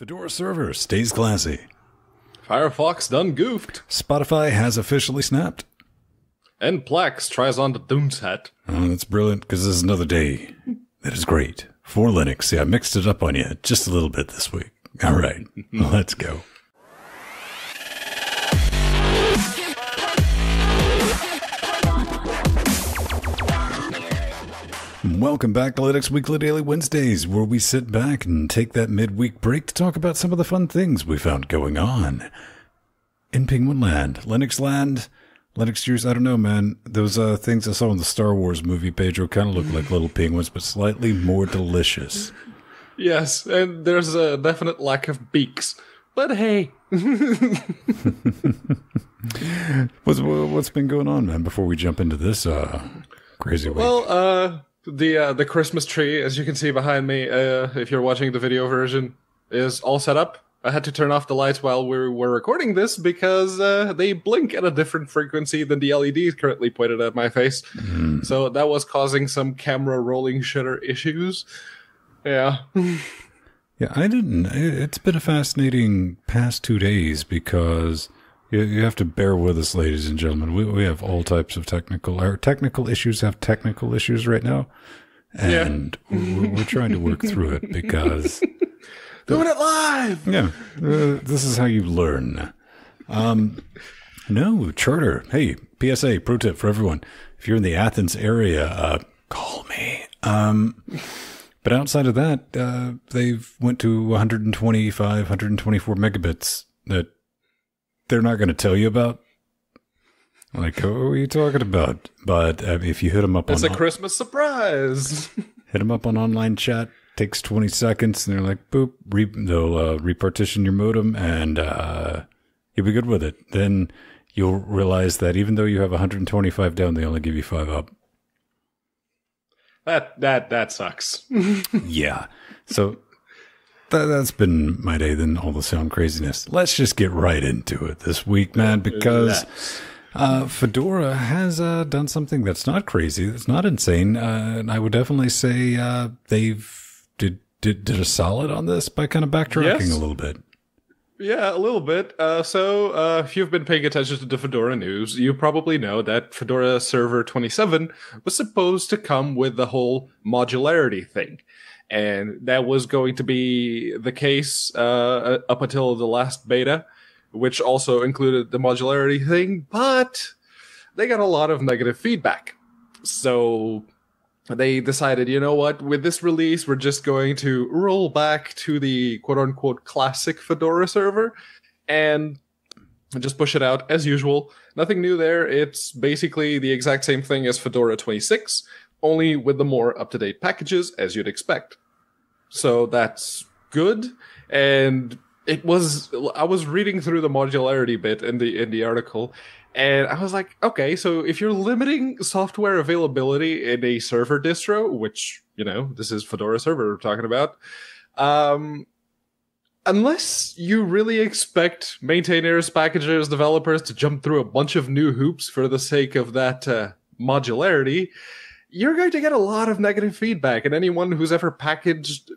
Fedora server stays classy. Firefox done goofed. Spotify has officially snapped. And Plex tries on the Doom's hat. Oh, that's brilliant because this is another day that is great for Linux. Yeah, I mixed it up on you just a little bit this week. All right, let's go. Welcome back to Linux Weekly Daily Wednesdays, where we sit back and take that midweek break to talk about some of the fun things we found going on in Penguin Land, Linux Land, Linux Years. I don't know, man. Those uh, things I saw in the Star Wars movie, Pedro, kind of look like little penguins, but slightly more delicious. Yes, and there's a definite lack of beaks. But hey, What's what's been going on, man? Before we jump into this uh, crazy week. well, uh, the uh, the Christmas tree, as you can see behind me, uh, if you're watching the video version, is all set up. I had to turn off the lights while we were recording this because uh, they blink at a different frequency than the LEDs currently pointed at my face. So that was causing some camera rolling shutter issues. Yeah. Yeah, I didn't. It's been a fascinating past two days because you, you have to bear with us, ladies and gentlemen. We we have all types of technical. Our technical issues have technical issues right now, and we're, we're trying to work through it because Doing it live! yeah, uh, this is how you learn. Um, no charter. Hey, PSA pro tip for everyone: if you're in the Athens area, uh, call me. Um, but outside of that, uh, they've went to 125, 124 megabits that they're not going to tell you about. Like, what are you talking about? But uh, if you hit them up It's on a Christmas surprise. hit them up on online chat, takes 20 seconds, and they're like, boop, re- they'll uh, repartition your modem, and uh, you'll be good with it. Then you'll realize that even though you have 125 down, they only give you five up. that that that sucks. Yeah. So that, that's been my day, then all the sound craziness. Let's just get right into it this week, man, because uh, Fedora has uh, done something that's not crazy, that's not insane. Uh, and I would definitely say uh, they've did, did did a solid on this by kind of backtracking Yes. a little bit. Yeah, a little bit. Uh, so, uh, if you've been paying attention to the Fedora news, you probably know that Fedora Server 27 was supposed to come with the whole modularity thing. And that was going to be the case uh, up until the last beta, which also included the modularity thing, but they got a lot of negative feedback. So they decided, you know what, with this release, we're just going to roll back to the quote unquote classic Fedora server and just push it out as usual. Nothing new there. It's basically the exact same thing as Fedora 26, only with the more up to date packages as you'd expect. So that's good. And it was, I was reading through the modularity bit in the, in the article and I was like, okay, so if you're limiting software availability in a server distro, which, you know, this is Fedora server we're talking about, um, unless you really expect maintainers, packagers, developers to jump through a bunch of new hoops for the sake of that uh, modularity, you're going to get a lot of negative feedback. And anyone who's ever packaged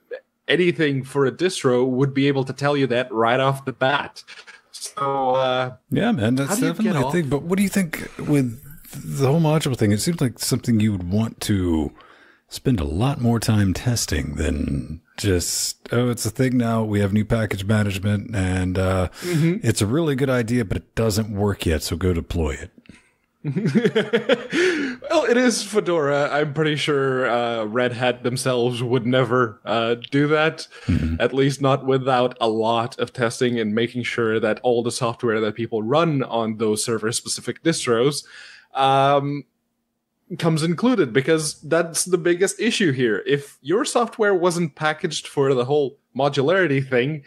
anything for a distro would be able to tell you that right off the bat. So, uh, Yeah, man, that's do you get definitely a off? thing. But what do you think with the whole module thing? It seems like something you would want to spend a lot more time testing than just oh, it's a thing now. We have new package management, and uh, Mm-hmm. it's a really good idea, but it doesn't work yet. So go deploy it. well, it is Fedora. I'm pretty sure uh, Red Hat themselves would never uh, do that, at least not without a lot of testing and making sure that all the software that people run on those server specific distros um, comes included, because that's the biggest issue here. If your software wasn't packaged for the whole modularity thing,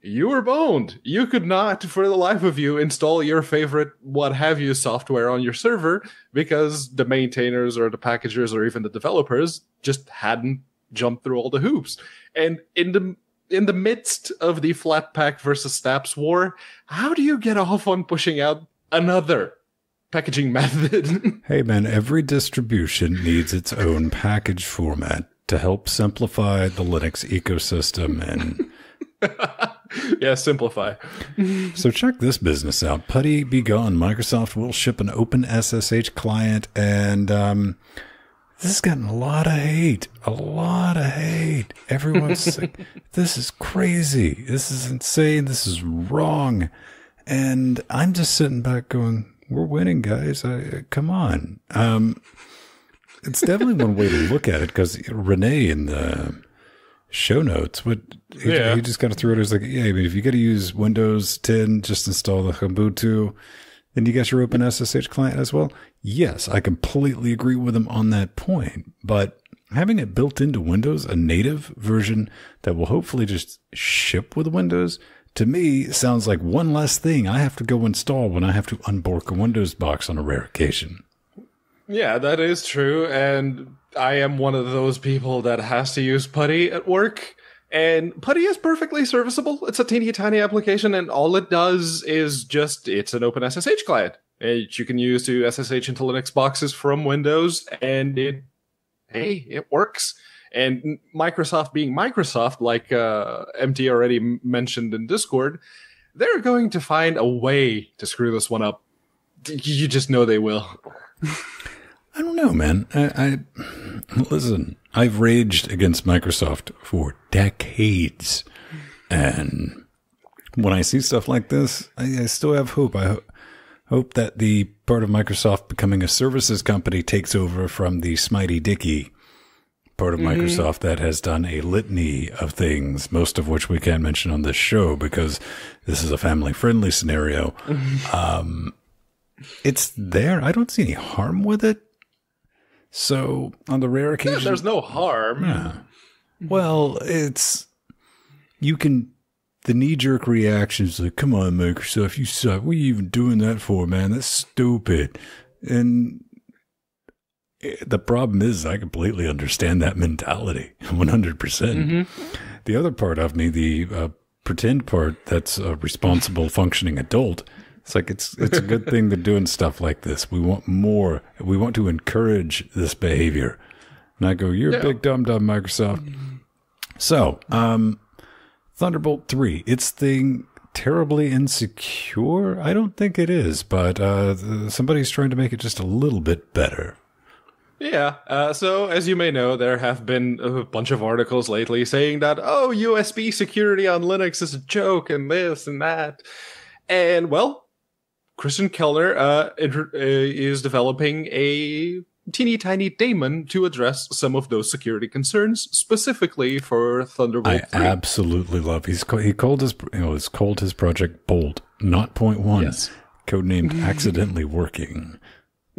you were boned. You could not, for the life of you, install your favorite what have you software on your server because the maintainers or the packagers or even the developers just hadn't jumped through all the hoops. And in the in the midst of the Flatpak versus Snaps war, how do you get off on pushing out another packaging method? Hey, man, every distribution needs its own package format to help simplify the Linux ecosystem and yeah, simplify. So check this business out. Putty be gone. Microsoft will ship an open SSH client, and um, this has gotten a lot of hate. A lot of hate. Everyone's like, "This is crazy. This is insane. This is wrong." And I'm just sitting back going, "We're winning, guys. I, come on." Um, it's definitely one way to look at it because Renee in the show notes. What he, Yeah. he just kind of threw it as like, yeah, I mean, if you got to use Windows 10, just install the Ubuntu, then you got your open SSH client as well. Yes, I completely agree with him on that point. But having it built into Windows, a native version that will hopefully just ship with Windows, to me sounds like one less thing I have to go install when I have to unbork a Windows box on a rare occasion. Yeah, that is true. And I am one of those people that has to use Putty at work. And Putty is perfectly serviceable. It's a teeny tiny application, and all it does is just it's an open SSH client. It, you can use to SSH into Linux boxes from Windows, and it hey, it works. And Microsoft being Microsoft, like uh, MT already mentioned in Discord, they're going to find a way to screw this one up. You just know they will. I know, man. I, I listen. I've raged against Microsoft for decades, and when I see stuff like this, I, I still have hope. I ho- hope that the part of Microsoft becoming a services company takes over from the Smitey Dicky part of Microsoft that has done a litany of things, most of which we can't mention on this show because this is a family friendly scenario. um, it's there. I don't see any harm with it. So on the rare occasion, There's no harm. yeah. Well, it's you can the knee jerk reaction is like, "Come on, Microsoft, you suck. What are you even doing that for, man? That's stupid." And eh, the problem is, I completely understand that mentality, one hundred percent. The other part of me, the uh, pretend part, that's a responsible, functioning adult. It's like it's it's a good thing they're doing stuff like this. We want more. We want to encourage this behavior. And I go, you're Yeah. a big dumb dumb Microsoft. So, um, Thunderbolt three, its thing terribly insecure. I don't think it is, but uh, somebody's trying to make it just a little bit better. Yeah. Uh, so, as you may know, there have been a bunch of articles lately saying that, oh, USB security on Linux is a joke and this and that. And, well, Christian Kellner uh, uh, is developing a teeny tiny daemon to address some of those security concerns, specifically for Thunderbolt I 3. absolutely love. He's ca- he called his you know he's called his project Bolt, not Point One, Yes. codenamed accidentally working.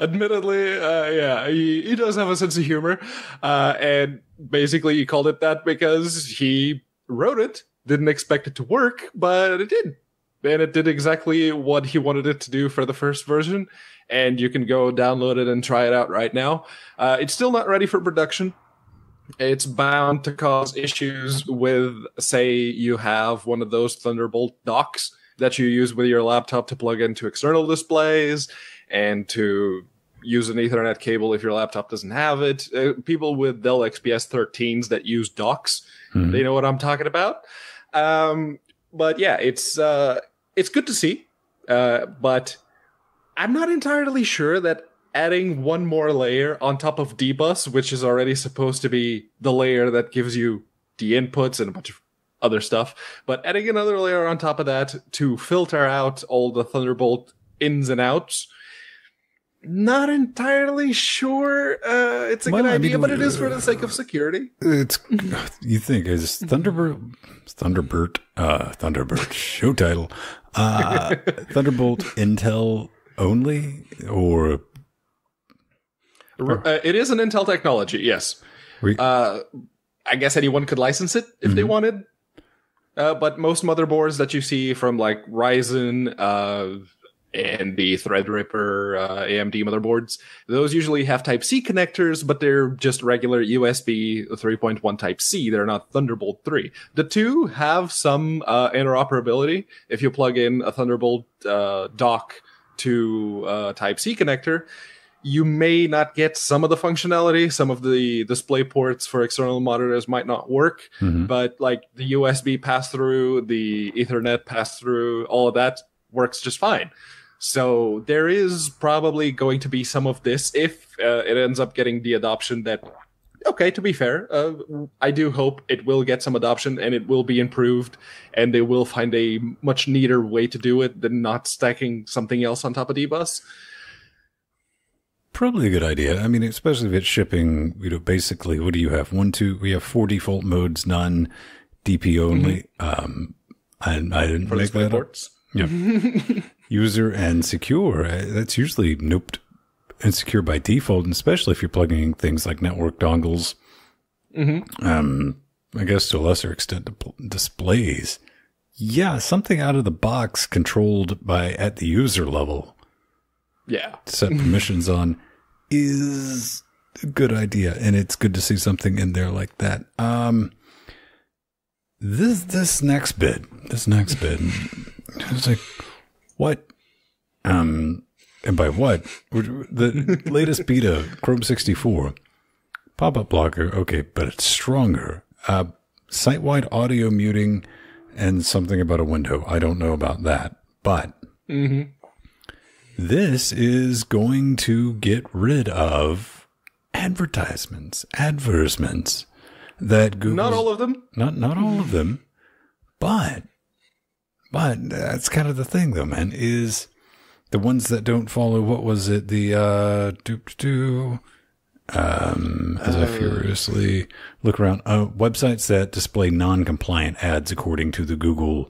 Admittedly, uh, yeah, he, he does have a sense of humor. Uh, and basically, he called it that because he wrote it, didn't expect it to work, but it did. And it did exactly what he wanted it to do for the first version. And you can go download it and try it out right now. Uh, it's still not ready for production. It's bound to cause issues with, say, you have one of those Thunderbolt docks that you use with your laptop to plug into external displays and to use an Ethernet cable if your laptop doesn't have it. Uh, people with Dell XPS 13s that use docks, Hmm. they know what I'm talking about. Um, but yeah, it's uh, it's good to see, uh, but I'm not entirely sure that adding one more layer on top of dbus, which is already supposed to be the layer that gives you the inputs and a bunch of other stuff, but adding another layer on top of that to filter out all the Thunderbolt ins and outs. Not entirely sure uh, it's a Well, good I idea, mean, but it is for the sake of security. It's you think is Thunderbird Thunderbird uh Thunderbird show title uh Thunderbolt Intel only or R- Uh, it is an Intel technology, yes. we, Uh, I guess anyone could license it if they wanted. Uh, but most motherboards that you see from like Ryzen uh, and the Threadripper uh, AMD motherboards, those usually have Type C connectors, but they're just regular USB 3.1 Type C. They're not Thunderbolt 3. The two have some uh, interoperability. If you plug in a Thunderbolt uh, dock to a Type C connector, you may not get some of the functionality. Some of the display ports for external monitors might not work, Mhm. but like the USB pass through, the Ethernet pass through, all of that works just fine. So there is probably going to be some of this if uh, it ends up getting the adoption that. Okay, to be fair, uh, I do hope it will get some adoption and it will be improved, and they will find a much neater way to do it than not stacking something else on top of DBus. Probably a good idea. I mean, especially if it's shipping, you know, basically, what do you have? One, two, we have four default modes, none DP only. Um, and I didn't for make display that up. ports. User and secure. uh, That's usually noped and secure by default, and especially if you're plugging in things like network dongles. Um, I guess to a lesser extent, displays. Yeah, something out of the box controlled by at the user level Yeah. set permissions on is a good idea and it's good to see something in there like that um this this next bit this next bit it's like what um and by what the latest beta chrome 64 pop-up blocker okay but it's stronger uh site-wide audio muting and something about a window i don't know about that but this is going to get rid of advertisements, advertisements that Google. Not all of them. not not all of them, but but that's kind of the thing, though, man. Is the ones that don't follow what was it? The uh, do do. Um, as I furiously look around, uh, websites that display non-compliant ads according to the Google.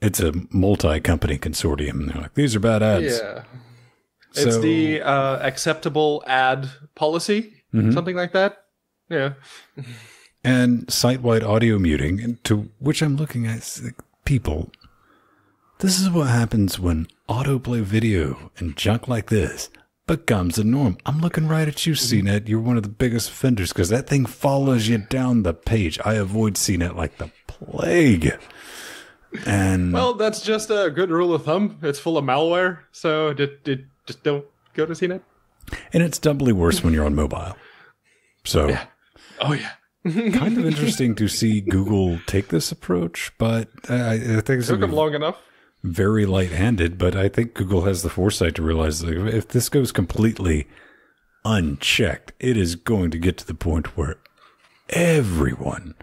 It's a multi-company consortium. They're like, these are bad ads. Yeah. It's So- the uh, acceptable ad policy, Mm-hmm. something like that. Yeah. and site-wide audio muting, to which I'm looking at people. This is what happens when autoplay video and junk like this becomes the norm. I'm looking right at you, CNET. You're one of the biggest offenders because that thing follows you down the page. I avoid CNET like the plague. And Well, that's just a good rule of thumb. It's full of malware, so did, did, just don't go to CNET. and it's doubly worse when you're on mobile. So Oh yeah. kind of interesting to see Google take this approach, but I, I think it's Took them long enough. Very light-handed, but I think Google has the foresight to realize that if this goes completely unchecked, it is going to get to the point where everyone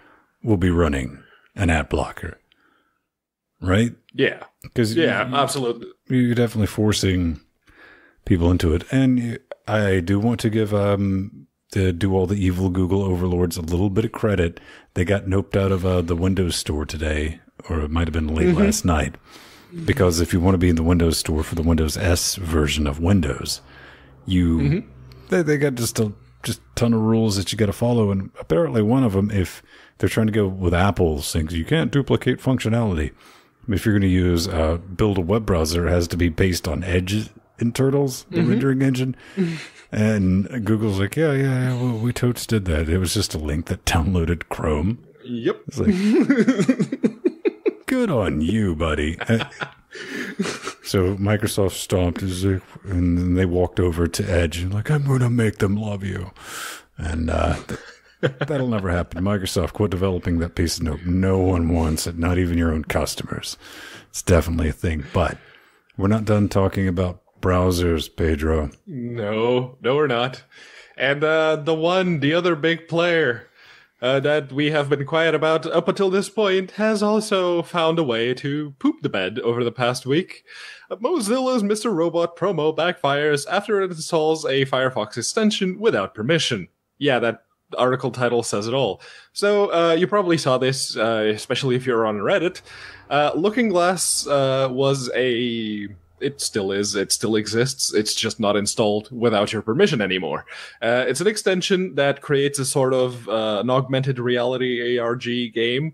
will be running an ad blocker, right? Yeah. Because Yeah, absolutely. you're definitely forcing people into it. And I do want to give um to do all the evil Google overlords a little bit of credit. They got noped out of uh, the Windows Store today, or it might have been late last night. Because if you want to be in the Windows Store for the Windows S version of Windows, you they, they got just a just ton of rules that you got to follow, and apparently one of them, if they're trying to go with Apple's things, you can't duplicate functionality. If you're going to use uh, build a web browser, it has to be based on Edge internals, the rendering engine. And Google's like, yeah, yeah, yeah well, we totes did that. It was just a link that downloaded Chrome. Yep. It's like, good on you, buddy. Uh, so Microsoft stomped, and then they walked over to Edge and like, I'm going to make them love you, and uh, that'll never happen. Microsoft, quit developing that piece of note. No one wants it, not even your own customers. It's definitely a thing, but we're not done talking about browsers, Pedro. No, no, we're not. And uh, the one, the other big player uh, that we have been quiet about up until this point has also found a way to poop the bed over the past week. Uh, Mozilla's Mr. Robot promo backfires after it installs a Firefox extension without permission. Yeah, that article title says it all. So uh, you probably saw this, uh, especially if you're on Reddit. Uh, Looking Glass uh, was a it still is. It still exists. It's just not installed without your permission anymore. Uh, it's an extension that creates a sort of uh, an augmented reality ARG game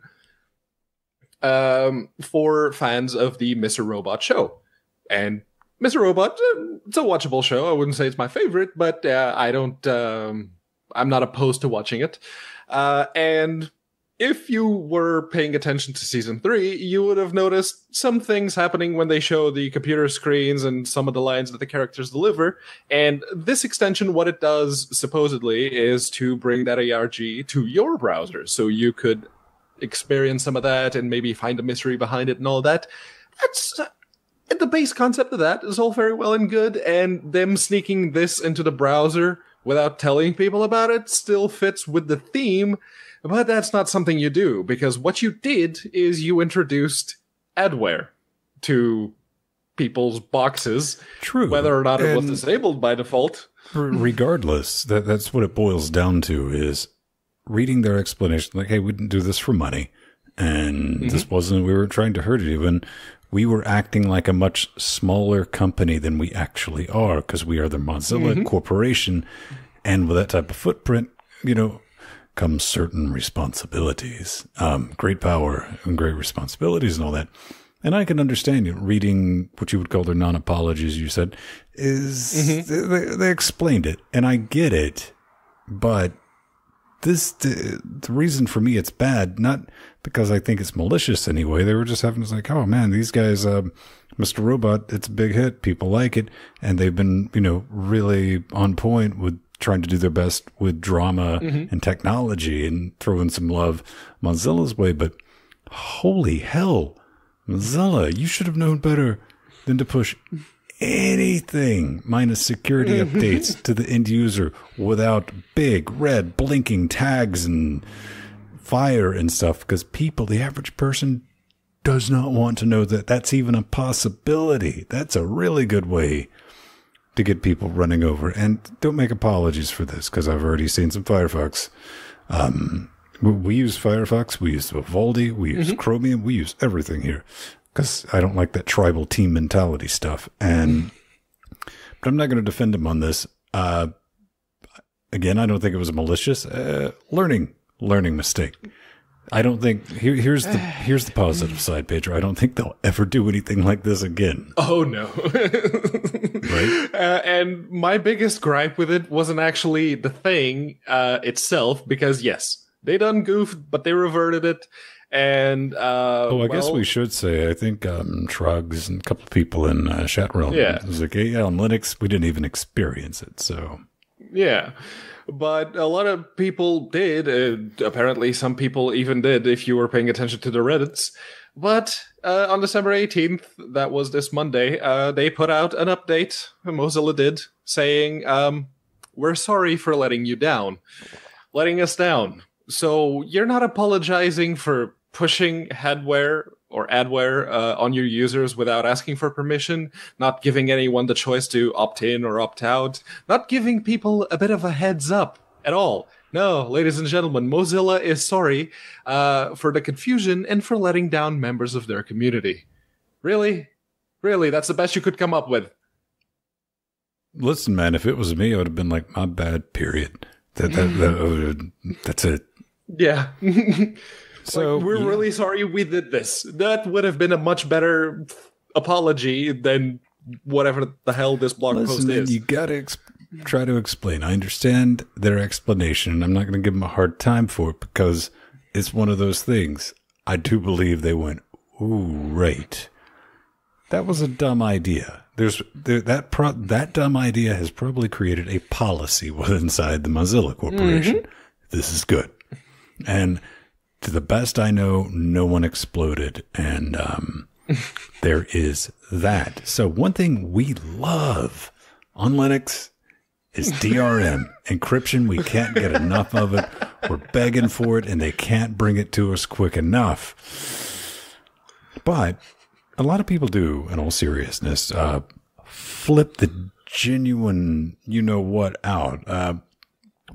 um, for fans of the Mr. Robot show. And Mr. Robot, uh, it's a watchable show. I wouldn't say it's my favorite, but uh, I don't. Um, I'm not opposed to watching it. Uh, and if you were paying attention to season three, you would have noticed some things happening when they show the computer screens and some of the lines that the characters deliver. And this extension, what it does supposedly is to bring that ARG to your browser. So you could experience some of that and maybe find a mystery behind it and all that. That's uh, the base concept of that is all very well and good. And them sneaking this into the browser without telling people about it still fits with the theme but that's not something you do because what you did is you introduced adware to people's boxes. True. Whether or not it was disabled by default. regardless, that that's what it boils down to is reading their explanation. Like, hey, we didn't do this for money, and mm-hmm. this wasn't. We were trying to hurt anyone. We were acting like a much smaller company than we actually are because we are the Mozilla mm-hmm. Corporation, and with that type of footprint, you know, comes certain responsibilities. Um, great power and great responsibilities and all that. And I can understand you reading what you would call their non-apologies. You said is they, they explained it, and I get it, but this the, the reason for me it's bad not because I think it's malicious anyway. They were just having to like, oh man, these guys, um, Mr. Robot, it's a big hit. People like it, and they've been you know really on point with trying to do their best with drama mm-hmm. and technology and throw in some love Mozilla's way. But holy hell, Mozilla, you should have known better than to push anything minus security mm-hmm. updates to the end user without big red blinking tags and fire and stuff because people, the average person, does not want to know that that's even a possibility. That's a really good way to get people running over. And don't make apologies for this because I've already seen some Firefox. Um, we, we use Firefox, we use Vivaldi, we use Chromium, we use everything here because I don't like that tribal team mentality stuff. And but I'm not going to defend him on this. Uh, again, I don't think it was a malicious. Uh, learning, learning mistake. I don't think here, here's the here's the positive side, Pedro. I don't think they'll ever do anything like this again. Oh no. Right? Uh, and my biggest gripe with it wasn't actually the thing uh, itself, because yes, they done goofed, but they reverted it. And uh, Oh, I guess we should say. I think um, Trugs and a couple of people in uh, chat realm. Yeah. was like, yeah, on Linux, we didn't even experience it. So Yeah. But a lot of people did. Uh, apparently, some people even did if you were paying attention to the Reddits. But uh, on December 18th, that was this Monday, uh, they put out an update, Mozilla did, saying, um, We're sorry for letting you down, letting us down. So you're not apologizing for pushing headware or adware uh, on your users without asking for permission, not giving anyone the choice to opt in or opt out, not giving people a bit of a heads up at all. No, ladies and gentlemen, Mozilla is sorry uh, for the confusion and for letting down members of their community. Really? Really? That's the best you could come up with? listen, man, if it was me, I would have been like, my bad. Period. That that, that that's it. Yeah. So Like, we're yeah. really sorry we did this. That would have been a much better apology than whatever the hell this blog post Listen, man, is. you gotta ex- try to explain. I understand their explanation, and I'm not going to give them a hard time for it because it's one of those things. I do believe they went, "Ooh, right." That was a dumb idea. There's there, that pro- that dumb idea has probably created a policy within inside the Mozilla Corporation. Mm-hmm. This is good, and to the best I know, no one exploded, and um, there is that. So one thing we love on Linux is DRM encryption. We can't get enough of it. We're begging for it, and they can't bring it to us quick enough. But a lot of people do, in all seriousness, uh, flip the genuine, you know what, out. Uh,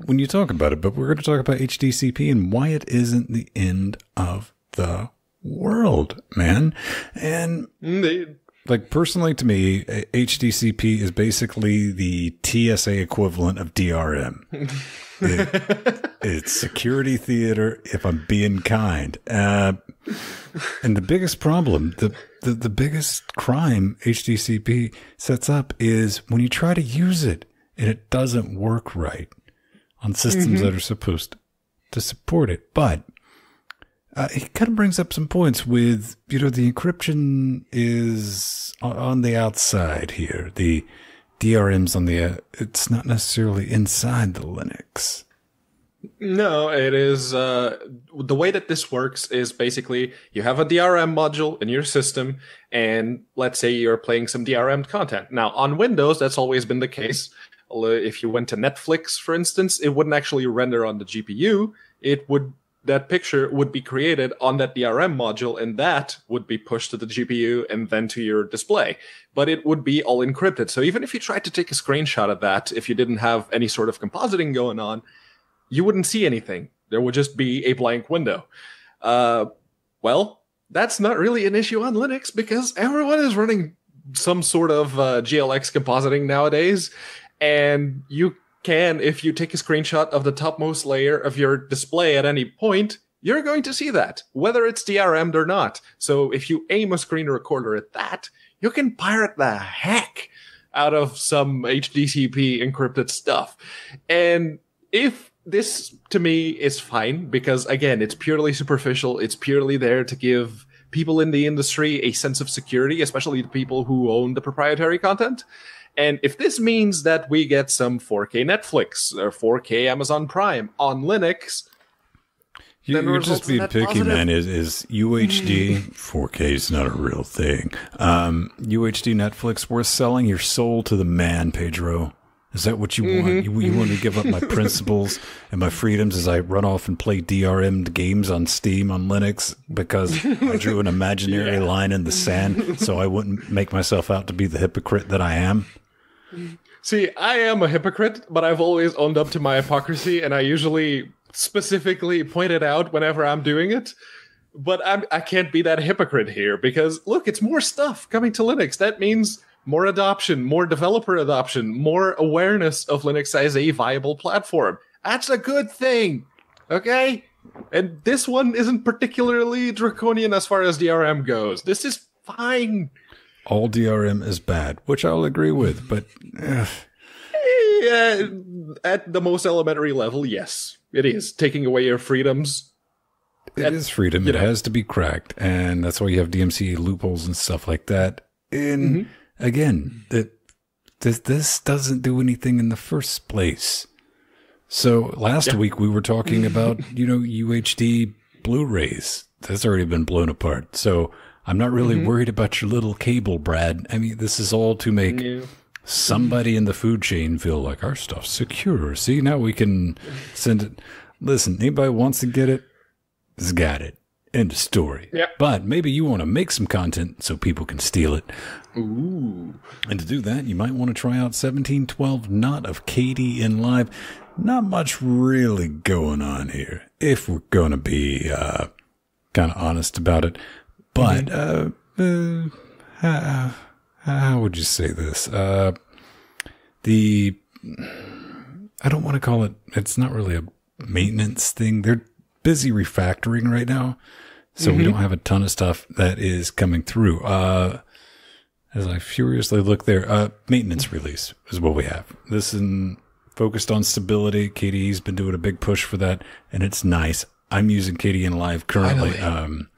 when you talk about it, but we're going to talk about HDCP and why it isn't the end of the world, man. And they- like personally to me, HDCP is basically the TSA equivalent of DRM. It- it's security theater, if I'm being kind. Uh, and the biggest problem, the, the, the biggest crime HDCP sets up is when you try to use it and it doesn't work right on systems that are supposed to support it. But uh, it kind of brings up some points with, you know, the encryption is on the outside here. The DRM's on the, uh, it's not necessarily inside the Linux. No, it is uh, the way that this works is basically you have a DRM module in your system, and let's say you're playing some DRM content. Now, on Windows, that's always been the case. If you went to Netflix, for instance, it wouldn't actually render on the GPU. It would that picture would be created on that DRM module, and that would be pushed to the GPU and then to your display. But it would be all encrypted. So even if you tried to take a screenshot of that, if you didn't have any sort of compositing going on, you wouldn't see anything. There would just be a blank window. Uh, well, that's not really an issue on Linux because everyone is running some sort of uh, GLX compositing nowadays. And you can, if you take a screenshot of the topmost layer of your display at any point, you're going to see that, whether it's DRM'd or not. So if you aim a screen recorder at that, you can pirate the heck out of some HDCP encrypted stuff. And if this to me is fine because again, it's purely superficial. It's purely there to give people in the industry a sense of security, especially the people who own the proprietary content. And if this means that we get some 4K Netflix or 4K Amazon Prime on Linux, you, are just being picky, positive. man. Is is UHD 4K is not a real thing. Um, UHD Netflix worth selling your soul to the man, Pedro. Is that what you mm-hmm. want? You, you, want me to give up my principles and my freedoms as I run off and play DRM games on Steam on Linux because I drew an imaginary yeah. line in the sand so I wouldn't make myself out to be the hypocrite that I am? See, I am a hypocrite, but I've always owned up to my hypocrisy, and I usually specifically point it out whenever I'm doing it. But I'm, I can't be that hypocrite here because look, it's more stuff coming to Linux. That means more adoption, more developer adoption, more awareness of Linux as a viable platform. That's a good thing. Okay? And this one isn't particularly draconian as far as DRM goes. This is fine. All DRM is bad, which I'll agree with, but. Yeah, at the most elementary level, yes, it is. Taking away your freedoms. It at, is freedom. It know. has to be cracked. And that's why you have DMCA loopholes and stuff like that. And. Mm-hmm again, that this, this doesn't do anything in the first place. So last yeah. week we were talking about, you know, UHD Blu-rays. That's already been blown apart. So I'm not really mm-hmm. worried about your little cable, Brad. I mean, this is all to make yeah. somebody in the food chain feel like our stuff's secure. See, now we can send it. Listen, anybody wants to get it, has got it. End of story. Yeah. But maybe you want to make some content so people can steal it. Ooh. And to do that, you might want to try out 1712 Not of Kdenlive. Not much really going on here, if we're going to be uh, kind of honest about it. But mm-hmm. uh, uh, how, how would you say this? Uh, the I don't want to call it. It's not really a maintenance thing. They're busy refactoring right now. So mm-hmm. we don't have a ton of stuff that is coming through. Uh, as I furiously look there, uh, maintenance release is what we have. This is focused on stability. KDE's been doing a big push for that, and it's nice. I'm using Kdenlive currently. Um,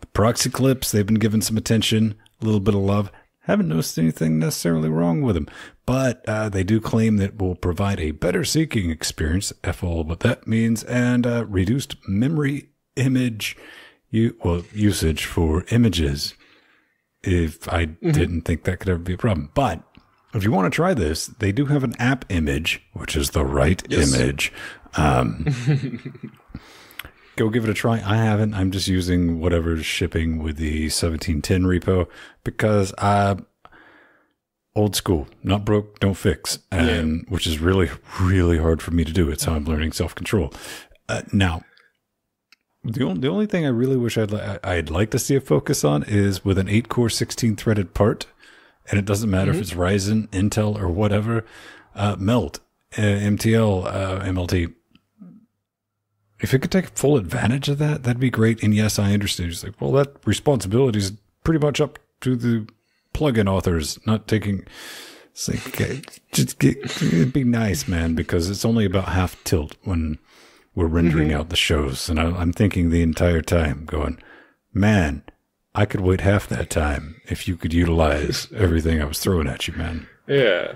the proxy clips, they've been given some attention, a little bit of love. Haven't noticed anything necessarily wrong with them, but uh, they do claim that will provide a better seeking experience. F all what that means, and uh, reduced memory image, you well usage for images. If I mm-hmm. didn't think that could ever be a problem, but if you want to try this, they do have an app image, which is the right yes. image. Um, go give it a try. I haven't. I'm just using whatever's shipping with the 1710 repo because I old school, not broke, don't fix, and yeah. which is really, really hard for me to do. It's how I'm learning self control. Uh, now, the only, the only thing I really wish I'd li- I'd like to see a focus on is with an eight core, 16 threaded part, and it doesn't matter mm-hmm. if it's Ryzen, Intel, or whatever. Uh, Melt, uh, MTL, uh, MLT if it could take full advantage of that, that'd be great. And yes, I understand. It's like, well, that responsibility is pretty much up to the plugin authors, not taking. It's like, just get, it'd be nice, man, because it's only about half tilt when we're rendering mm-hmm. out the shows. And I, I'm thinking the entire time, going, man, I could wait half that time if you could utilize everything I was throwing at you, man. Yeah.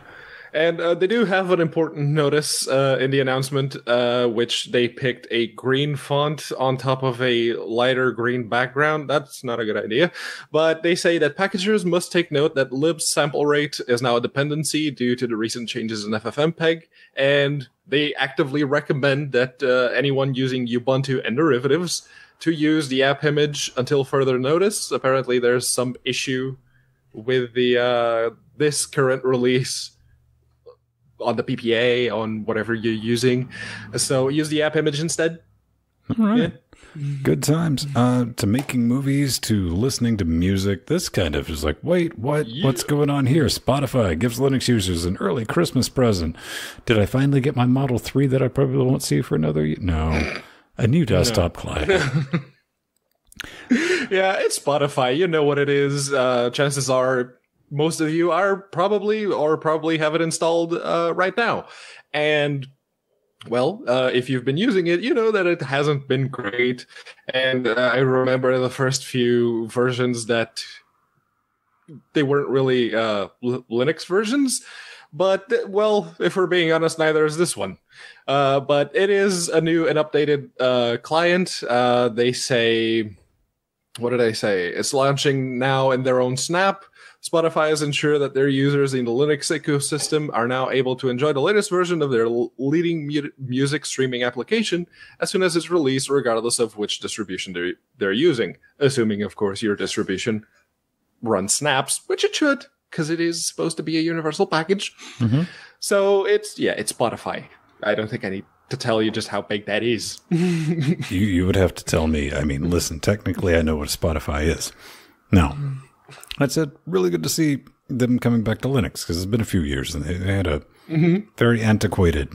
And uh, they do have an important notice uh, in the announcement, uh, which they picked a green font on top of a lighter green background. That's not a good idea. But they say that packagers must take note that libsamplerate is now a dependency due to the recent changes in FFmpeg. And they actively recommend that uh, anyone using Ubuntu and derivatives to use the app image until further notice. Apparently, there's some issue with the uh, this current release on the PPA on whatever you're using. So use the app image instead. All right. Good times. Uh, to making movies, to listening to music. This kind of is like, wait, what? What's going on here? Spotify gives Linux users an early Christmas present. Did I finally get my Model 3 that I probably won't see for another year? No. A new desktop client. yeah, it's Spotify. You know what it is. Uh, chances are most of you are probably or probably have it installed uh, right now. And well, uh, if you've been using it, you know that it hasn't been great. And uh, I remember the first few versions that they weren't really uh, Linux versions. But, well, if we're being honest, neither is this one. Uh, but it is a new and updated uh, client. They say, what did I say? It's launching now in their own snap. Spotify has ensured that their users in the Linux ecosystem are now able to enjoy the latest version of their leading mu- music streaming application as soon as it's released, regardless of which distribution they're, they're using. Assuming, of course, your distribution runs snaps, which it should, because it is supposed to be a universal package. Mm-hmm. So it's, yeah, it's Spotify. I don't think I need to tell you just how big that is. you, you would have to tell me. I mean, listen, technically, I know what Spotify is. No. I said, really good to see them coming back to Linux because it's been a few years and they, they had a mm-hmm. very antiquated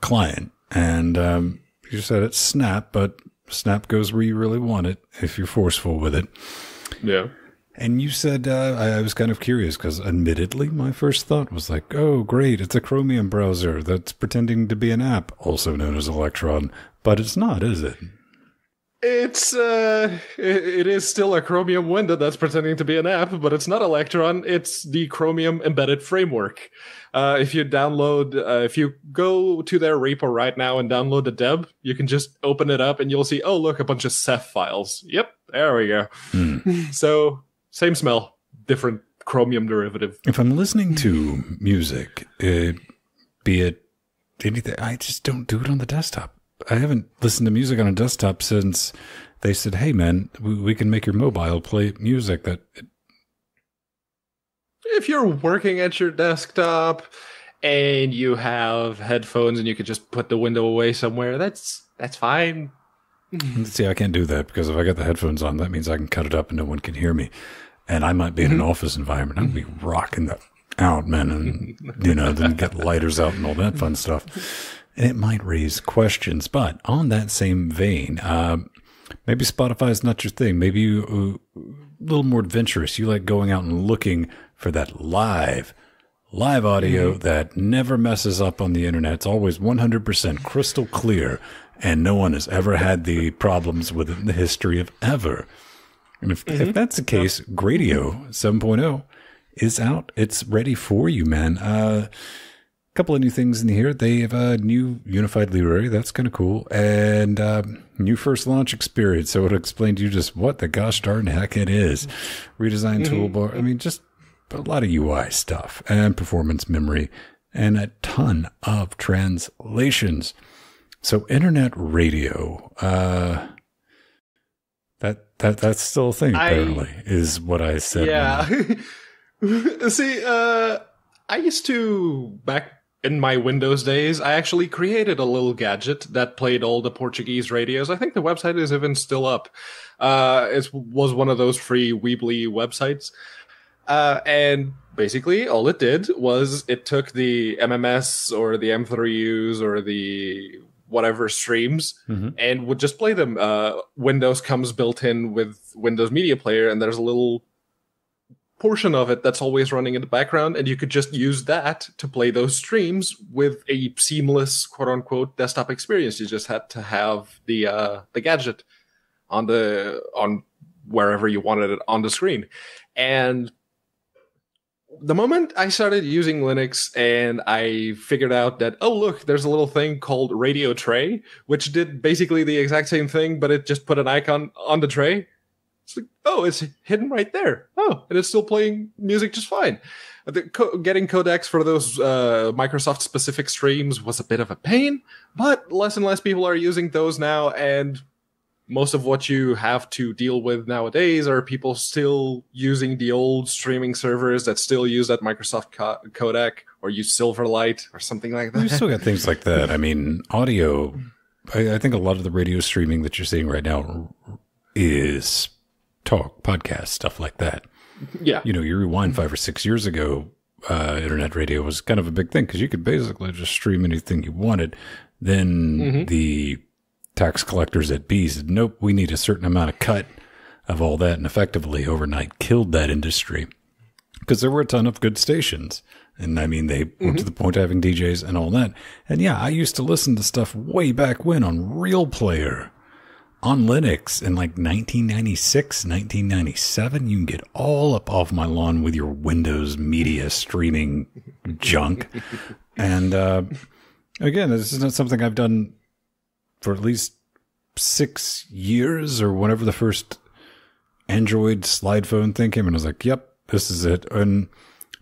client. And um, you said it's Snap, but Snap goes where you really want it if you're forceful with it. Yeah. And you said, uh, I, I was kind of curious because, admittedly, my first thought was like, oh, great, it's a Chromium browser that's pretending to be an app, also known as Electron. But it's not, is it? It's uh, it, it is still a Chromium window that's pretending to be an app, but it's not Electron. It's the Chromium embedded framework. Uh, if you download, uh, if you go to their repo right now and download the deb, you can just open it up and you'll see, oh look, a bunch of CEF files. Yep, there we go. Hmm. so same smell, different Chromium derivative. If I'm listening to music, uh, be it anything, I just don't do it on the desktop. I haven't listened to music on a desktop since they said, "Hey, man, we, we can make your mobile play music." That if you're working at your desktop and you have headphones and you could just put the window away somewhere, that's that's fine. Mm-hmm. See, I can't do that because if I got the headphones on, that means I can cut it up and no one can hear me. And I might be in an mm-hmm. office environment. I'd be mm-hmm. rocking that out, man, and you know, then get lighters out and all that fun stuff and it might raise questions. But on that same vein, uh, maybe Spotify is not your thing. Maybe you uh, a little more adventurous. You like going out and looking for that live, live audio mm-hmm. that never messes up on the internet. It's always 100% crystal clear, and no one has ever had the problems with it in the history of ever. And if, mm-hmm. if that's the case, Gradio 7.0 is out. It's ready for you, man. Uh, couple of new things in here. They have a new unified library. That's kind of cool. And um, new first launch experience. So it'll explain to you just what the gosh darn heck it is. Redesign mm-hmm. toolbar. I mean, just a lot of UI stuff and performance memory and a ton of translations. So internet radio, uh, that, that, that's still a thing apparently I, is what I said. Yeah. See, uh, I used to back in my Windows days, I actually created a little gadget that played all the Portuguese radios. I think the website is even still up. Uh, it was one of those free Weebly websites. Uh, and basically, all it did was it took the MMS or the M3Us or the whatever streams mm-hmm. and would just play them. Uh, Windows comes built in with Windows Media Player, and there's a little portion of it that's always running in the background, and you could just use that to play those streams with a seamless quote unquote desktop experience. You just had to have the uh, the gadget on the on wherever you wanted it on the screen. And the moment I started using Linux and I figured out that, oh, look, there's a little thing called Radio Tray, which did basically the exact same thing, but it just put an icon on the tray. It's like, oh, it's hidden right there. Oh, and it's still playing music just fine. The co- getting codecs for those uh, Microsoft specific streams was a bit of a pain, but less and less people are using those now, and most of what you have to deal with nowadays are people still using the old streaming servers that still use that Microsoft co- codec or use Silverlight or something like that. We've still got things like that. I mean, audio. I, I think a lot of the radio streaming that you're seeing right now is talk, podcast, stuff like that. Yeah. You know, you rewind five or six years ago, uh, internet radio was kind of a big thing because you could basically just stream anything you wanted. Then the tax collectors at B said, nope, we need a certain amount of cut of all that. And effectively overnight killed that industry because there were a ton of good stations. And I mean, they went to the point of having DJs and all that. And yeah, I used to listen to stuff way back when on Real Player on Linux in like 1996, 1997. You can get all up off my lawn with your Windows media streaming junk. And, uh, again, this is not something I've done for at least six years or whenever the first Android slide phone thing came. And I was like, yep, this is it. And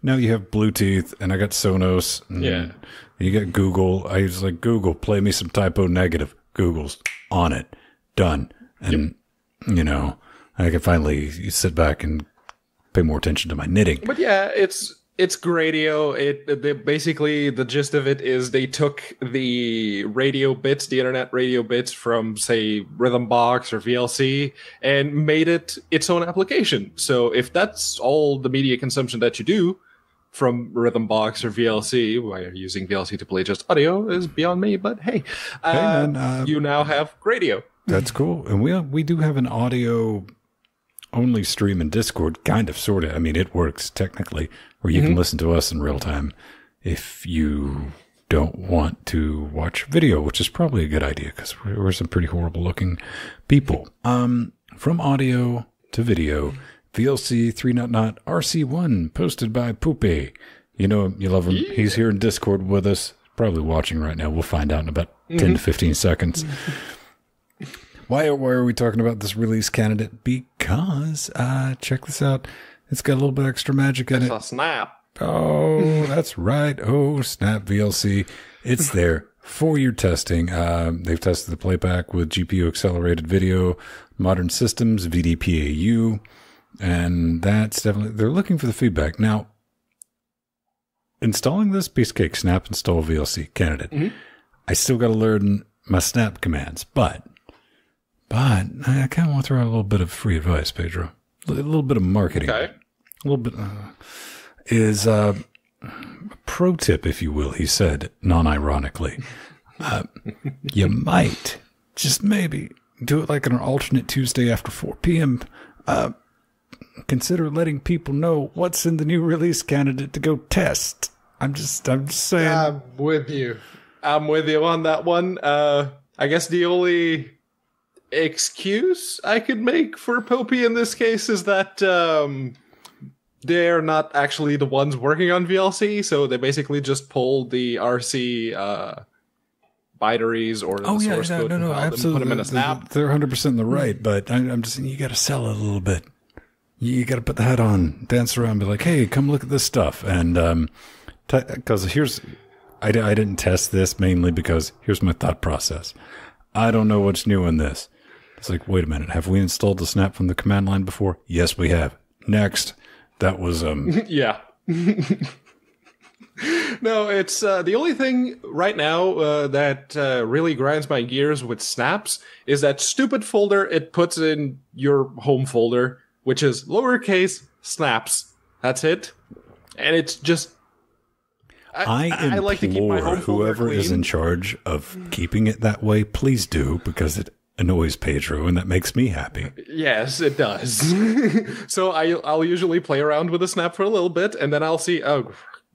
now you have Bluetooth and I got Sonos. And Yeah. You got Google. I was like, Google, play me some Type O Negative. Google's on it. Done. And, you know, I can finally sit back and pay more attention to my knitting. But yeah, it's it's Gradio. It they, basically the gist of it is they took the radio bits, the internet radio bits from say Rhythmbox or VLC, and made it its own application. So if that's all the media consumption that you do from Rhythmbox or VLC, why using VLC to play just audio is beyond me. But hey, uh, man, uh, you now have Gradio. That's cool. And we uh, we do have an audio only stream in Discord, kind of, sort of. I mean, it works technically, where you can mm-hmm. listen to us in real time if you don't want to watch video, which is probably a good idea because we're, we're some pretty horrible looking people. Um, from audio to video, VLC three not not RC1 posted by Popey. You know, you love him. He's here in Discord with us, probably watching right now. We'll find out in about mm-hmm. 10 to 15 seconds. Why, why are we talking about this release candidate? Because, uh, check this out. It's got a little bit extra magic in it. A snap. Oh, that's right. Oh, Snap VLC. It's there for your testing. Um, they've tested the playback with GPU accelerated video, modern systems, VDPAU, and that's definitely, they're looking for the feedback. Now, installing this piece of cake, Snap install VLC candidate. I still got to learn my Snap commands, but, but I kind of want to throw out a little bit of free advice, Pedro. A little bit of marketing Okay. a little bit uh, is uh, a pro tip, if you will. He said non-ironically, uh, you might just maybe do it like on an alternate Tuesday after 4 p.m. Uh, consider letting people know what's in the new release candidate to go test. I'm just, I'm just saying. I'm with you. I'm with you on that one. Uh, I guess the only excuse I could make for Popey in this case is that um, they're not actually the ones working on VLC, so they basically just pulled the RC uh, binaries or the Oh yeah, source no, code no, no, and absolutely. put them in a snap. They're 100 percent in the right, but I, I'm just saying you got to sell it a little bit. You, got to put the hat on, dance around, be like, "Hey, come look at this stuff." And um, because here's, I, I didn't test this mainly because here's my thought process. I don't know what's new in this. It's like, wait a minute, have we installed the snap from the command line before? Yes, we have. Next, that was um, Yeah. no, it's uh, the only thing right now uh, that uh, really grinds my gears with snaps is that stupid folder it puts in your home folder, which is lowercase snaps. That's it, and it's just. I implore I like to keep my home folder whoever is in charge of keeping it that way, please do because it annoys Pedro, and that makes me happy. Yes, it does. so I, I'll usually play around with the snap for a little bit, and then I'll see, oh,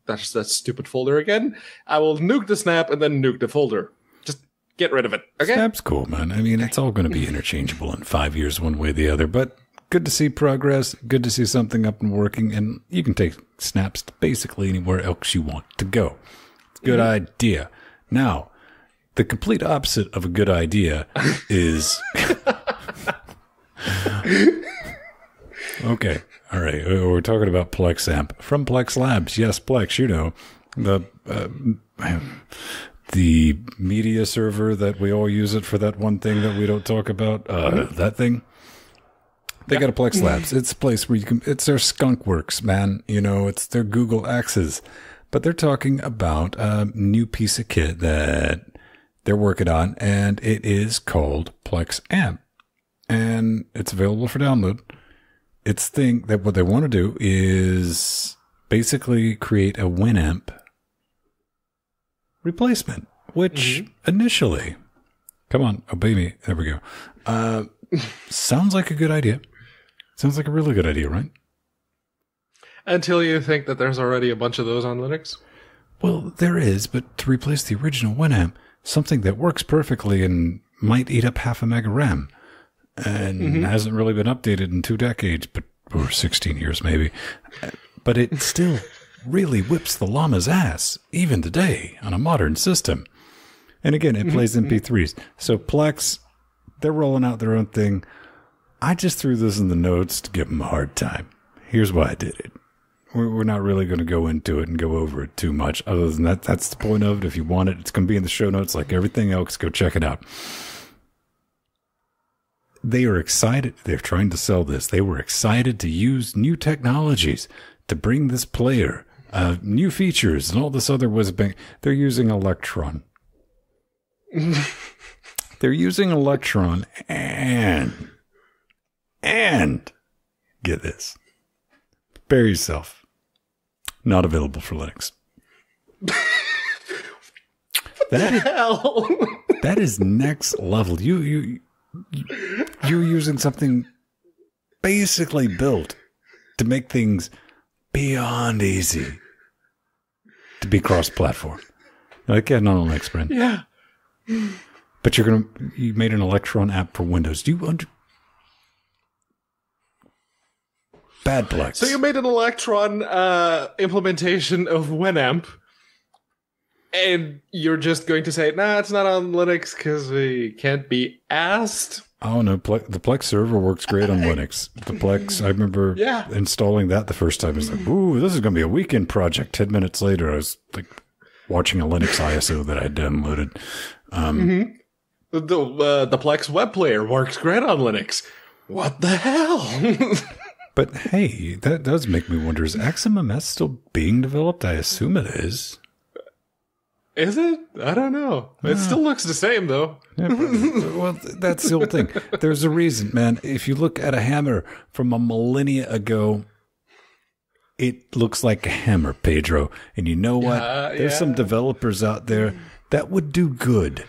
that's that stupid folder again. I will nuke the snap and then nuke the folder. Just get rid of it. Okay. Snap's cool, man. I mean, it's all going to be interchangeable in five years, one way or the other. But good to see progress. Good to see something up and working, and you can take snaps to basically anywhere else you want to go. Good mm-hmm. idea. Now, the complete opposite of a good idea is. okay. All right. Uh, We're talking about Plex Amp from Plex Labs. Yes, Plex, you know, the. Uh, the media server that we all use it for that one thing that we don't talk about, uh, that thing. They got a Plex Labs. It's a place where you can, it's their skunk works, man. You know, it's their Google Axes. But they're talking about a new piece of kit that they're working on, and it is called Plex Amp. And it's available for download. It's thing that what they want to do is basically create a Winamp replacement, which initially, come on, obey me. There we go. Uh, sounds like a good idea. Sounds like a really good idea, right? Until you think that there's already a bunch of those on Linux. Well, there is, but to replace the original Winamp, something that works perfectly and might eat up half a mega RAM and mm-hmm. hasn't really been updated in two decades, but or 16 years maybe. But it still really whips the llama's ass, even today, on a modern system. And again, it mm-hmm. plays mm-hmm. MP3s. So Plex, they're rolling out their own thing. I just threw this in the notes to give them a hard time. Here's why I did it. We're, we're not really going to go into it and go over it too much. Other than that, that's the point of it. If you want it, it's going to be in the show notes like everything else. Go check it out. They are excited. They're trying to sell this. They were excited to use new technologies to bring this player, uh, new features, and all this other was. Bang. They're using Electron. They're using Electron and and get this. Prepare yourself. Not available for Linux. that is, Hell. that is next level. You you you're using something basically built to make things beyond easy to be cross-platform. Like yeah, not on Linux, friend. yeah. But you're gonna you made an Electron app for Windows. Do you under bad Plex? So you made an Electron uh, implementation of Winamp, and you're just going to say, "Nah, it's not on Linux because we can't be asked." Oh no, Ple- the Plex server works great on Linux. The Plex, I remember Yeah. installing that the first time. It's like, ooh, this is gonna be a weekend project. Ten minutes later, I was like watching a Linux ISO that I downloaded. Um, The the, uh, the Plex web player works great on Linux. What the hell? But hey, that does make me wonder: is XMMS still being developed? I assume it is. Is it? I don't know. It still looks the same though. Yeah, well, that's the old thing. There's a reason, man. If you look at a hammer from a millennia ago, it looks like a hammer, Pedro. And you know what? Yeah, There's some developers out there that would do good,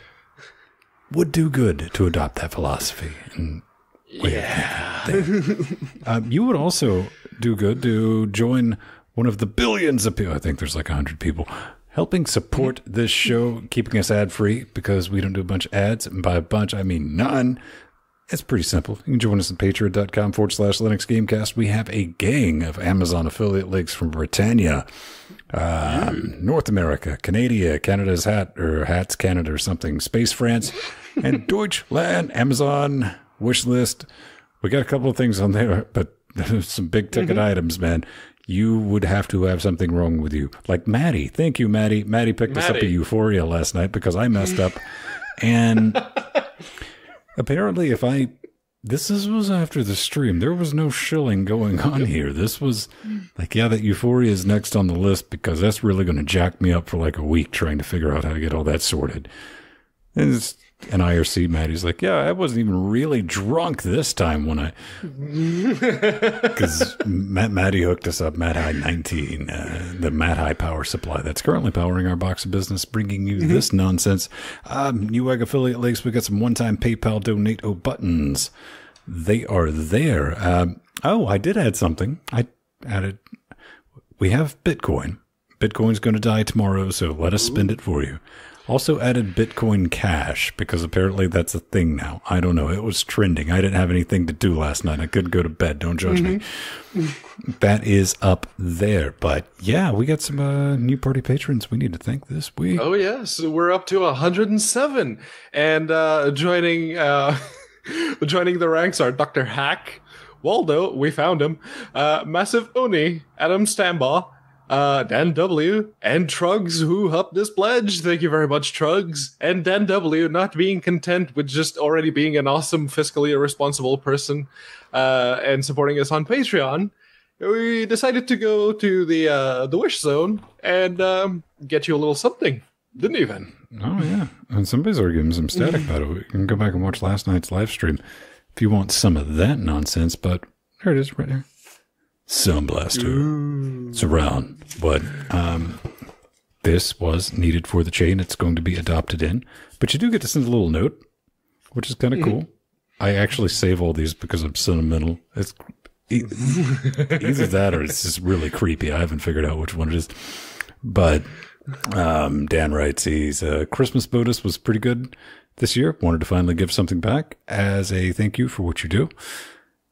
would do good to adopt that philosophy. And Yeah. um, you would also do good to join one of the billions of people. I think there's like 100 people helping support this show, keeping us ad free because we don't do a bunch of ads. And by a bunch, I mean none. It's pretty simple. You can join us at patreon.com forward slash Linux Gamecast. We have a gang of Amazon affiliate links from Britannia, um, North America, Canada, Canada's hat, or Hats Canada or something, Space France, and Deutschland, Amazon, wish list. We got a couple of things on there, but there's some big ticket mm-hmm. items, man. You would have to have something wrong with you. Like Maddie. Thank you, Maddie. Maddie picked us up at Euphoria last night because I messed up. And apparently, if I. This is, was after the stream. There was no shilling going on here. This was mm. like, yeah, that Euphoria is next on the list because that's really going to jack me up for like a week trying to figure out how to get all that sorted. And it's an IRC Maddie's like, yeah, I wasn't even really drunk this time when I, because Matt Maddie hooked us up Mad High 19, uh, the Mad High power supply that's currently powering our box of business, bringing you this nonsense. Um, Newegg affiliate links. We got some one-time PayPal donate o buttons. They are there. Um, oh, I did add something. I added. We have Bitcoin. Bitcoin's going to die tomorrow, so let us spend it for you. Also added Bitcoin Cash because apparently that's a thing now. I don't know. It was trending. I didn't have anything to do last night. I couldn't go to bed. Don't judge me. That is up there. But yeah, we got some uh, new party patrons we need to thank this week. Oh yes, we're up to 107, and uh, joining uh, joining the ranks are Doctor Hack, Waldo. We found him. Uh, Massive Uni, Adam Stambaugh, uh, Dan W, and Trugs who upped this pledge. Thank you very much, Trugs. And Dan W, not being content with just already being an awesome, fiscally irresponsible person, uh, and supporting us on Patreon. We decided to go to the uh, the wish zone and um, get you a little something, didn't you, Ben? Oh yeah, and somebody's already giving some static about it. We can go back and watch last night's live stream if you want some of that nonsense. But there it is, right here. Sound blaster. It's around, but um, this was needed for the chain. It's going to be adopted in, but you do get to send a little note, which is kind of cool. I actually save all these because I'm sentimental. It's either that or it's just really creepy. I haven't figured out which one it is, but um, Dan writes he's uh, Christmas bonus was pretty good this year. Wanted to finally give something back as a thank you for what you do.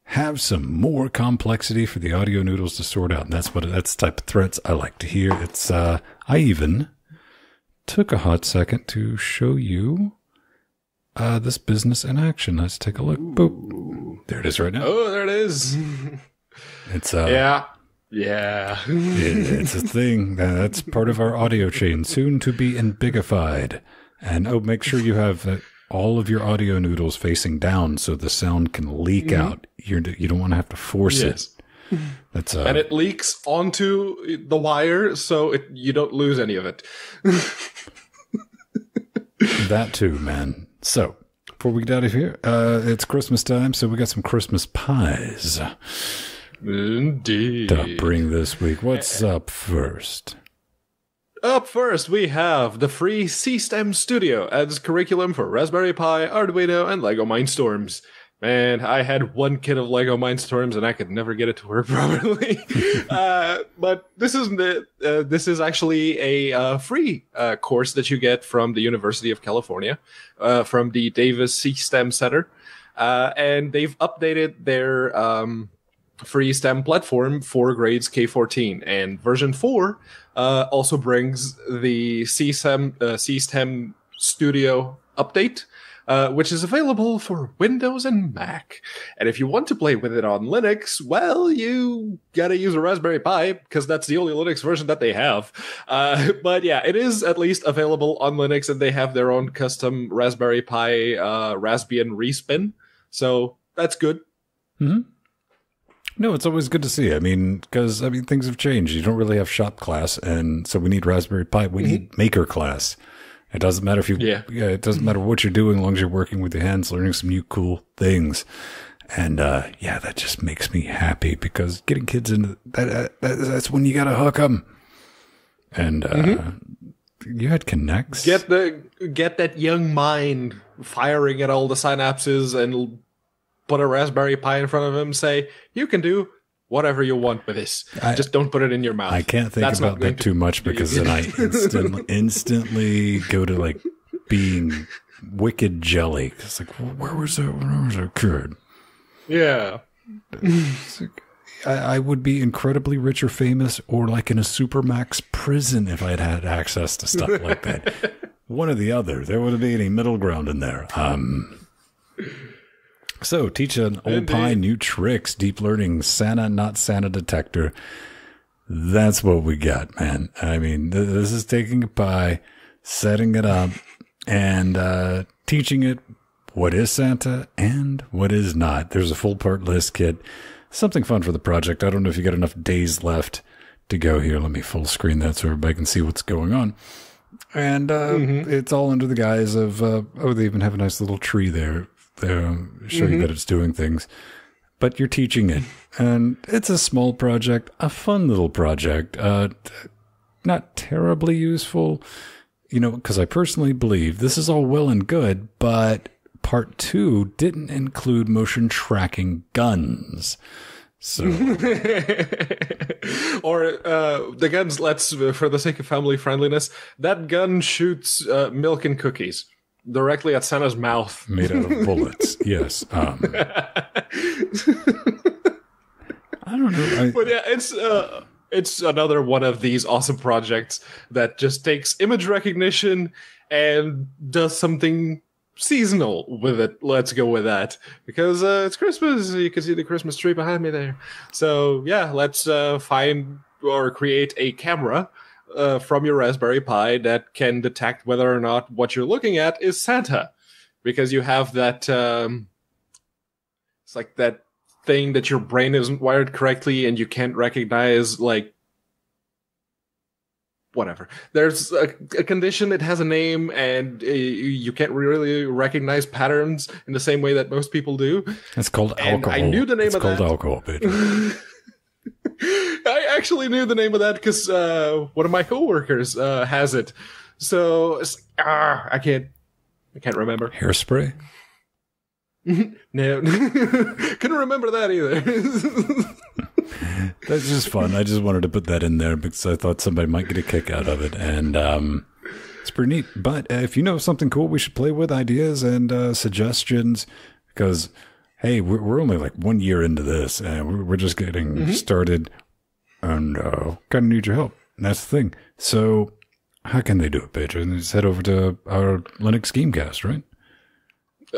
Have some more complexity for the audio noodles to sort out. And that's what that's the type of threats I like to hear. It's uh, I even took a hot second to show you uh, this business in action. Let's take a look. Boop. There it is right now. Oh, there it is. It's uh, yeah, yeah. it- it's a thing that's part of our audio chain, soon to be embigified. And oh, make sure you have uh, all of your audio noodles facing down so the sound can leak out. You're, you don't want to have to force yes. it. That's uh, And it leaks onto the wire, so it, you don't lose any of it. that too, man. So before we get out of here, uh, it's Christmas time, so we got some Christmas pies Indeed. to bring this week. What's up first? Up first, we have the free C-STEM Studio as curriculum for Raspberry Pi, Arduino, and Lego Mindstorms. Man, I had one kit of Lego Mindstorms and I could never get it to work properly. uh, but this isn't it. Uh, this is actually a uh, free uh, course that you get from the University of California, uh, from the Davis C-STEM Center. Uh, and they've updated their um, free STEM platform for grades K14. And version 4 uh, also brings the uh, CSTEM Studio update, uh, which is available for Windows and Mac. And if you want to play with it on Linux, well, you gotta use a Raspberry Pi because that's the only Linux version that they have. Uh, but yeah, it is at least available on Linux, and they have their own custom Raspberry Pi uh, Raspbian respin. So that's good. No, it's always good to see. I mean, because I mean things have changed. You don't really have shop class, and so we need Raspberry Pi. We need maker class. It doesn't matter if you, Yeah. yeah, it doesn't matter what you're doing, as long as you're working with your hands, learning some new cool things. And uh, yeah, that just makes me happy because getting kids into that, that that's when you gotta hook them. And uh, you had connects. Get the get that young mind firing at all the synapses and put a Raspberry Pi in front of him. Say you can do whatever you want with this. I- Just don't put it in your mouth. I can't think That's about that to too much because then I instantly, instantly go to like being wicked jelly. It's like, where was that Where was a kid? Yeah. I, I would be incredibly rich or famous or like in a supermax prison if I'd had access to stuff like that. One or the other. There wouldn't be any middle ground in there. Um, so teach an old Indeed. pie new tricks, deep learning, Santa, not Santa detector. That's what we got, man. I mean, th- this is taking a pie, setting it up, and uh, teaching it what is Santa and what is not. There's a full part list kit. Something fun for the project. I don't know if you got enough days left to go here. Let me full screen that so everybody can see what's going on. and uh, it's all under the guise of uh, oh, they even have a nice little tree there, there um, show you that it's doing things. But you're teaching it, and it's a small project, a fun little project, uh, not terribly useful, you know, because I personally believe this is all well and good, but part two didn't include motion tracking guns. So or uh, the guns. Let's, for the sake of family friendliness, that gun shoots uh, milk and cookies directly at Santa's mouth. made out of bullets, yes. Um, I don't know. I, But yeah, it's uh, it's another one of these awesome projects that just takes image recognition and does something seasonal with it. Let's go with that because uh, it's Christmas. You can see the Christmas tree behind me there. So yeah, let's uh, find or create a camera. Uh, from your Raspberry Pi that can detect whether or not what you're looking at is Santa, because you have that. Um, it's like that thing that your brain isn't wired correctly and you can't recognize like whatever there's a, a condition it has a name and uh, you can't really recognize patterns in the same way that most people do it's called And I alcohol. knew the name it's of called that. alcohol, Pedro. i actually knew the name of that because uh, one of my coworkers uh, has it so like, ah, i can't i can't remember Hairspray. no couldn't remember that either That's just fun. I just wanted to put that in there because I thought somebody might get a kick out of it, and um, it's pretty neat. But uh, if you know something cool, we should play with ideas and uh, suggestions because hey, we're, we're only like one year into this, and we're, we're just getting started, and uh, kind of need your help. And that's the thing. So how can they do it, Pedro? Just head over to our Linux Gamecast, right?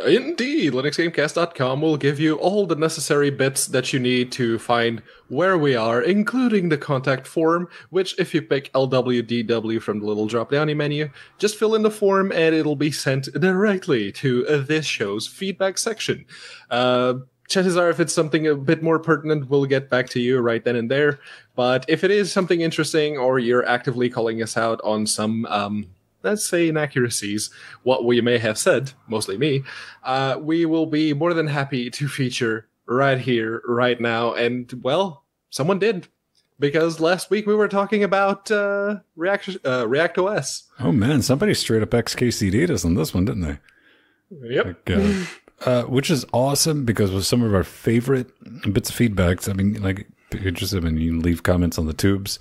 Indeed, linuxgamecast.com will give you all the necessary bits that you need to find where we are, including the contact form, which if you pick LWDW from the little drop-down menu, just fill in the form and it'll be sent directly to this show's feedback section. Uh, chances are if it's something a bit more pertinent, we'll get back to you right then and there. But if it is something interesting or you're actively calling us out on some, um, let's say inaccuracies, what we may have said, mostly me, uh, we will be more than happy to feature right here, right now. And well, someone did. Because last week we were talking about uh, React, uh, React OS. Oh man, somebody straight up XKCD'd us on this one, didn't they? Yep. Like, uh, uh, which is awesome because with some of our favorite bits of feedbacks, I mean, like, just, I mean, you leave comments on the tubes.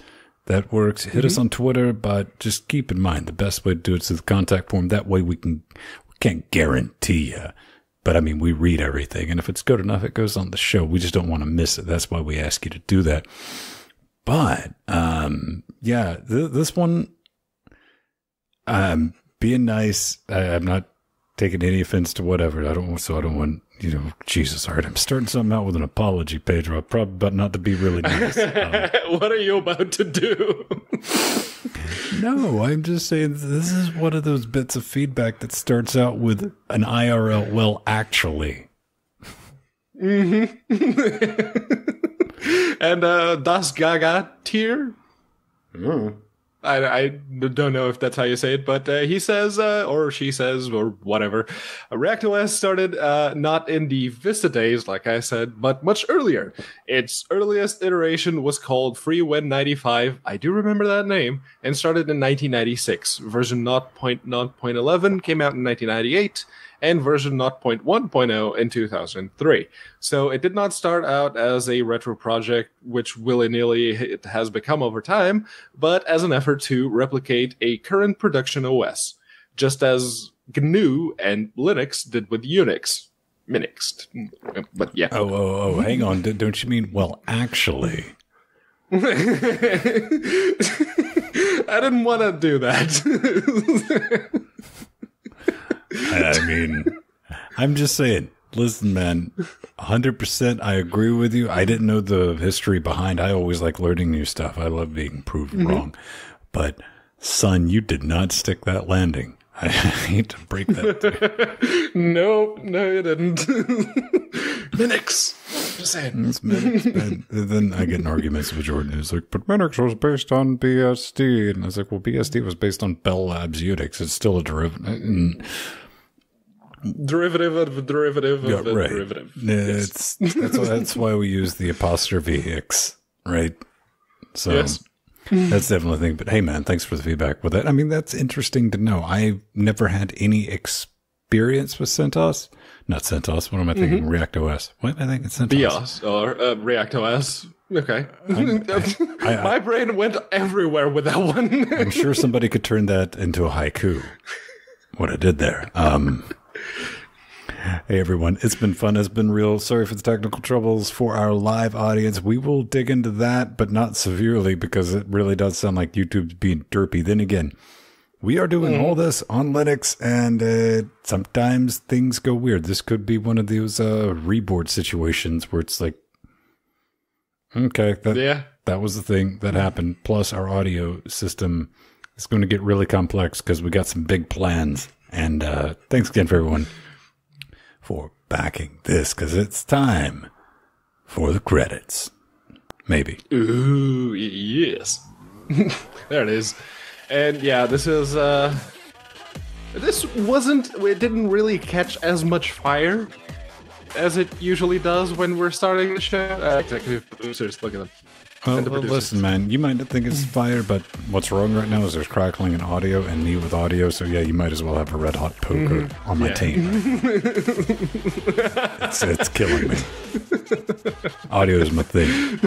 That works. Hit us on Twitter, but just keep in mind the best way to do it is through the contact form. That way we can, we can't guarantee you. But I mean, we read everything. And if it's good enough, it goes on the show. We just don't want to miss it. That's why we ask you to do that. But, um, yeah, th- this one, um, being nice. I, I'm not taking any offense to whatever. I don't. So I don't want you know. Jesus, all right. I'm starting something out with an apology, Pedro. Probably, but not to be really nice. Um, what are you about to do? no, I'm just saying this is one of those bits of feedback that starts out with an IRL. Well, actually, Mm-hmm. and uh, Das Gaga tier. I, I don't know if that's how you say it, but uh, he says, uh, or she says, or whatever. Uh, ReactOS started uh, not in the Vista days, like I said, but much earlier. Its earliest iteration was called FreeWin95. I do remember that name, and started in 1996. Version 0.0.11 came out in 1998 and version 0.1.0 in 2003. So it did not start out as a retro project, which willy nilly it has become over time, but as an effort to replicate a current production OS, just as GNU and Linux did with Unix. Minixed. But yeah. oh, oh, oh, hang on. Don't you mean? Well, actually, I didn't want to do that. I, mean, I'm just saying. Listen, man, 100% I agree with you. I didn't know the history behind. I always like learning new stuff. I love being proved mm-hmm. wrong. But son, you did not stick that landing. I hate to break that. nope, no, you didn't. Minix. Just saying. It's Minix, then I get in arguments with Jordan. He's like, but Minix was based on BSD. And I was like, well, BSD was based on Bell Labs Unix. It's still a derivative. And, Derivative of a derivative of yeah, a right. derivative. It's, that's, why, that's why we use the apostrophe X, right? So Yes. that's definitely a thing. But hey, man, thanks for the feedback with that. I mean, that's interesting to know. I've never had any experience with CentOS. Not CentOS. What am I thinking? React OS. What am I thinking? CentOS. BIOS or uh, React OS. Okay. I- My brain went everywhere with that one. I'm sure somebody could turn that into a haiku. What I did there. Um, hey everyone, it's been fun. It's been real. Sorry for the technical troubles for our live audience. We will dig into that, but not severely because it really does sound like YouTube's being derpy. Then again, we are doing all this on Linux, and uh, sometimes things go weird. This could be one of those uh, reboard situations where it's like, okay, that yeah. that was the thing that happened. Plus, our audio system is going to get really complex because we got some big plans. And uh, thanks again for everyone for backing this because it's time for the credits. Maybe. Ooh, yes. there it is. And yeah, this is uh this wasn't it didn't really catch as much fire as it usually does when we're starting the show. Uh, executive producers, look at them. Well, well, listen, man, you might not think it's fire, but what's wrong right now is there's crackling in audio and me with audio. So yeah, you might as well have a red hot poker on my team. it's, it's killing me. Audio is my thing.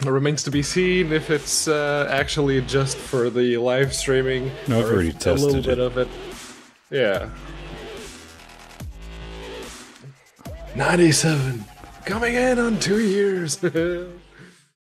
It remains to be seen if it's uh, actually just for the live streaming. No, I've or already if a little tested bit it. of it. Yeah. 97 coming in on two years.